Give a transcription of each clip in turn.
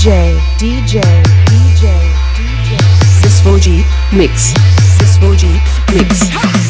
DJ, DJ, DJ, DJ. This 4G mix. This 4G mix.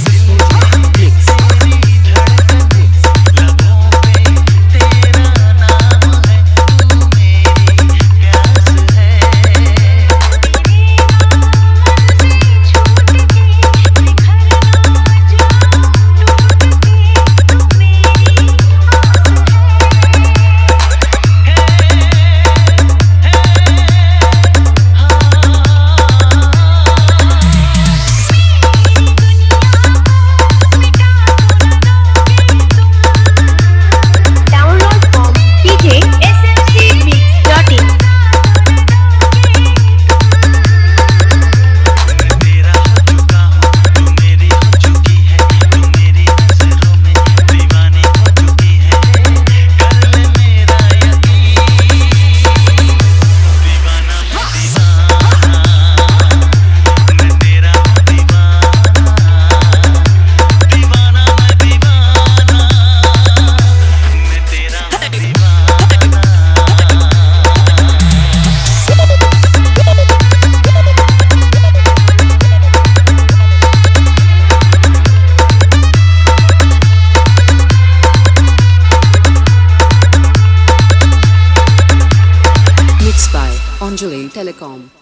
Telecom.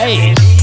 Download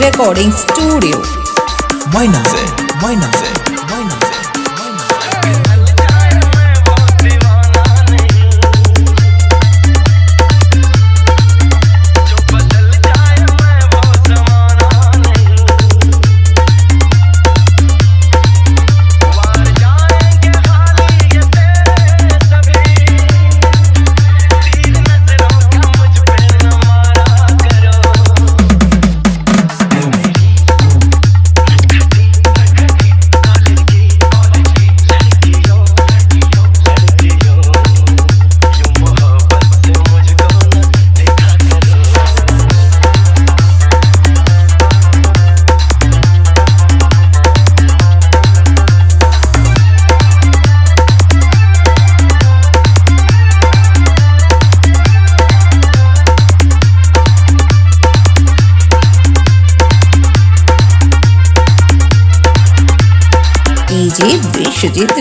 Recording Studio. Why not? Why not?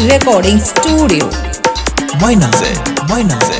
recording studio. Moina Z, Moina Z.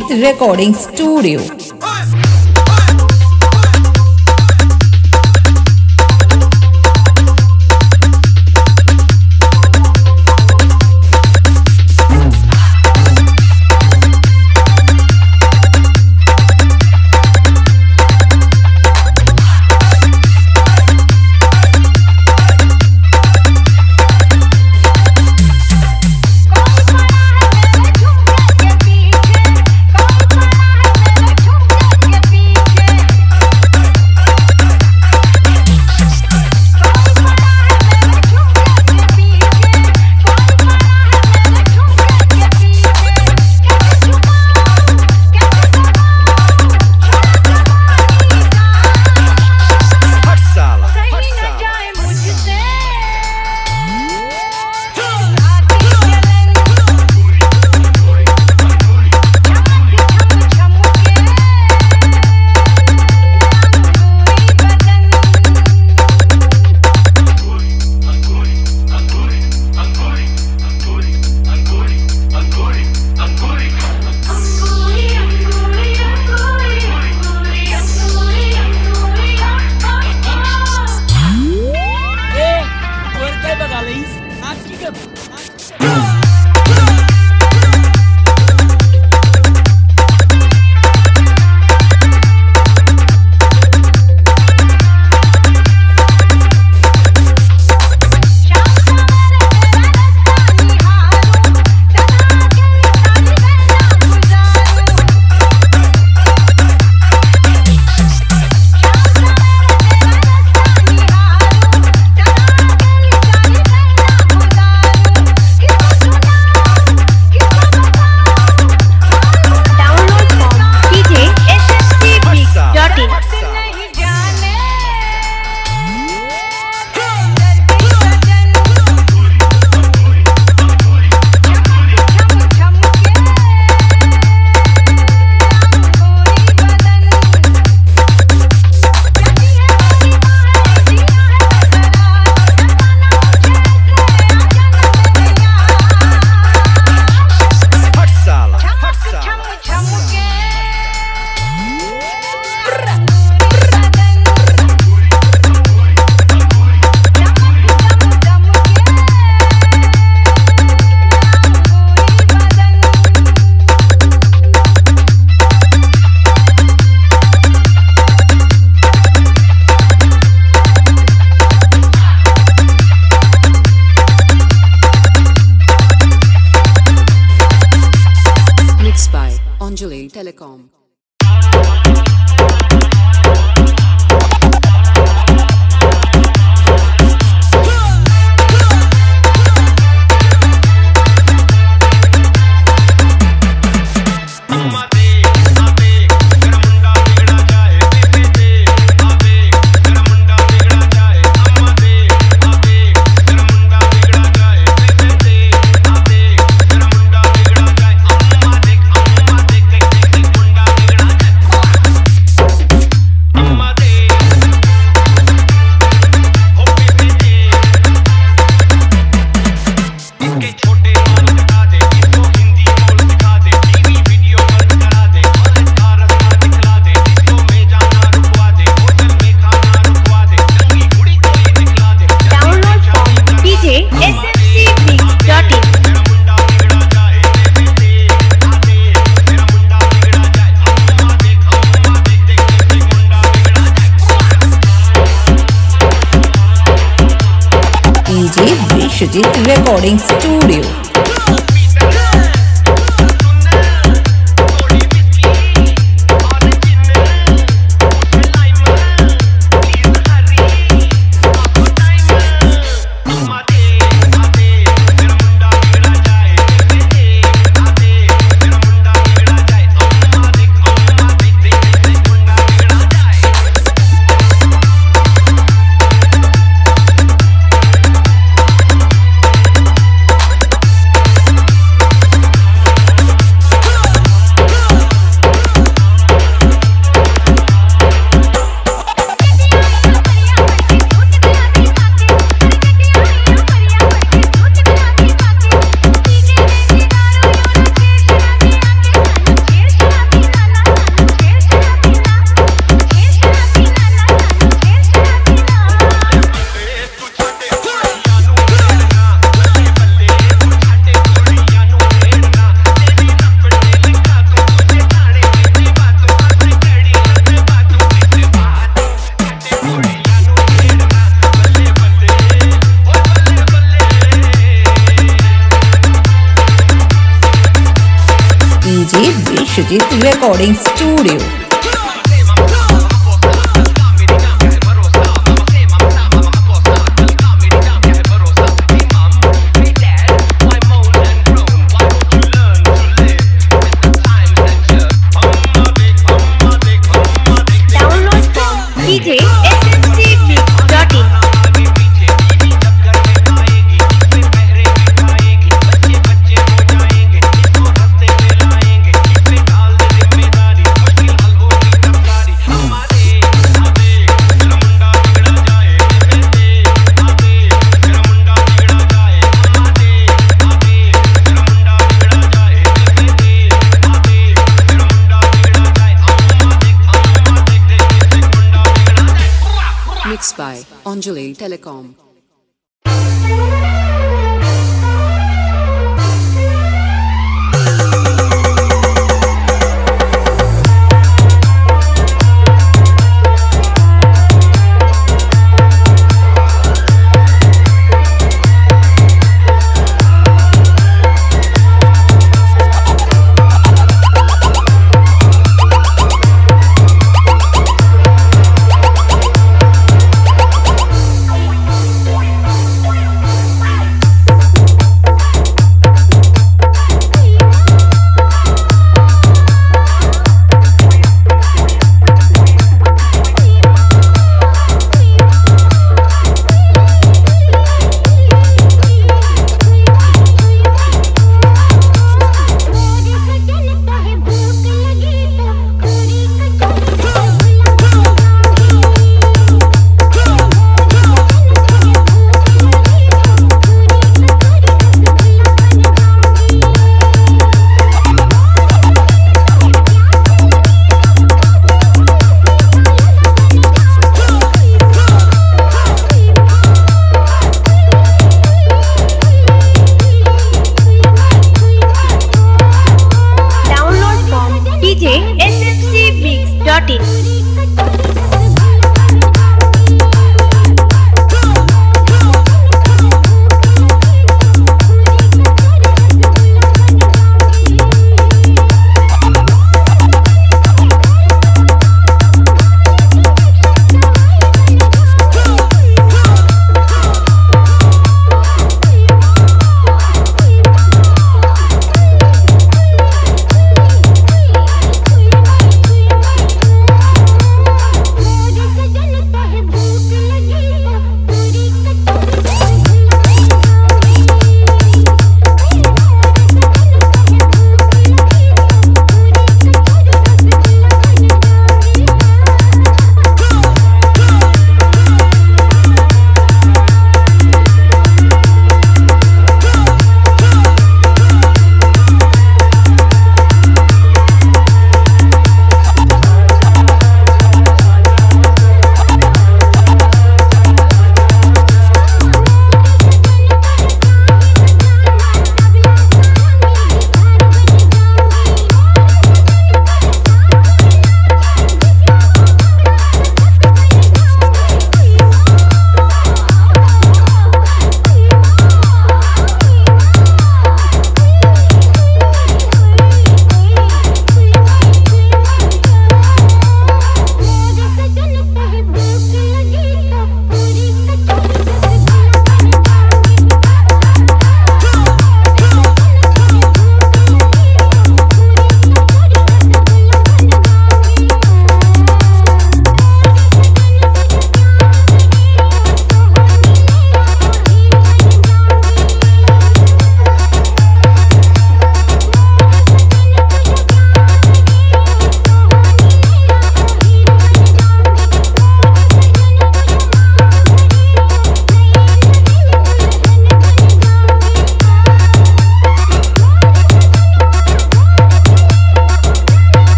Recording Studio.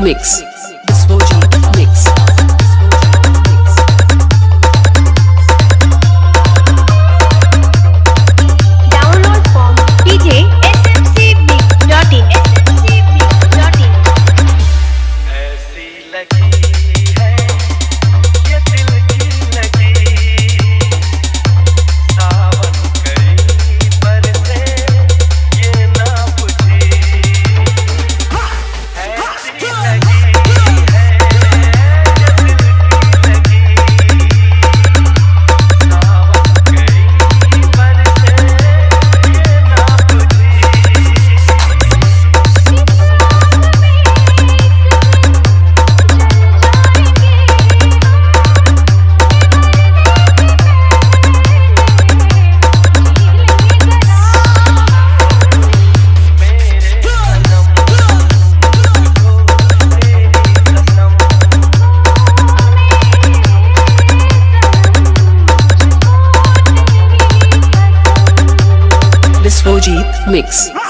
Mix. Biswajit Mix.